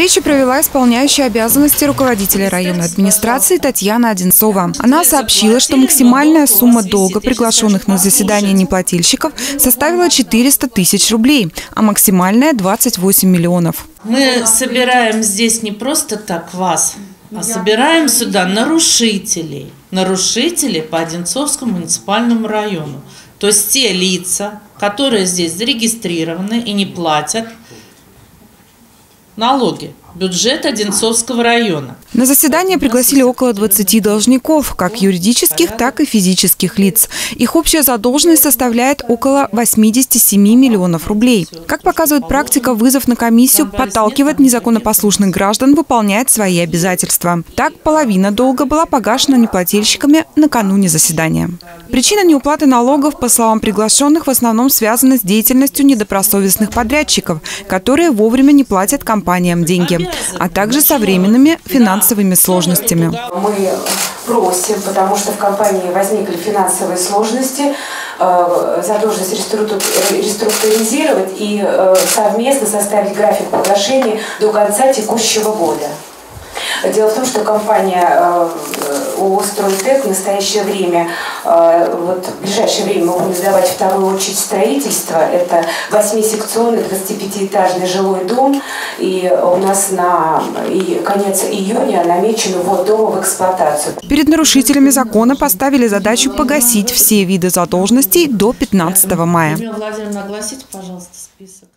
Встречу провела исполняющая обязанности руководителя районной администрации Татьяна Одинцова. Она сообщила, что максимальная сумма долга приглашенных на заседание неплательщиков составила 400 тысяч рублей, а максимальная – 28 миллионов. Мы собираем здесь не просто так вас, а собираем сюда нарушителей. Нарушителей по Одинцовскому муниципальному району. То есть те лица, которые здесь зарегистрированы и не платят налоги бюджет Одинцовского района. На заседание пригласили около 20 должников, как юридических, так и физических лиц. Их общая задолженность составляет около 87 миллионов рублей. Как показывает практика, вызов на комиссию подталкивает незаконнопослушных граждан выполнять свои обязательства. Так, половина долга была погашена неплательщиками накануне заседания. Причина неуплаты налогов, по словам приглашенных, в основном связана с деятельностью недобросовестных подрядчиков, которые вовремя не платят компаниям деньги а также со временными финансовыми сложностями. Мы просим, потому что в компании возникли финансовые сложности, э, задолженность реструктуризировать и э, совместно составить график погашения до конца текущего года. Дело в том, что компания э, ООО «Стройтек» в настоящее время, э, вот в ближайшее время мы будем сдавать вторую очередь строительства. Это восьмисекционный 25-этажный жилой дом. И у нас на и конец июня намечен ввод дома в эксплуатацию. Перед нарушителями закона поставили задачу погасить все виды задолженностей до 15 мая. Владимировна, огласите, пожалуйста, список.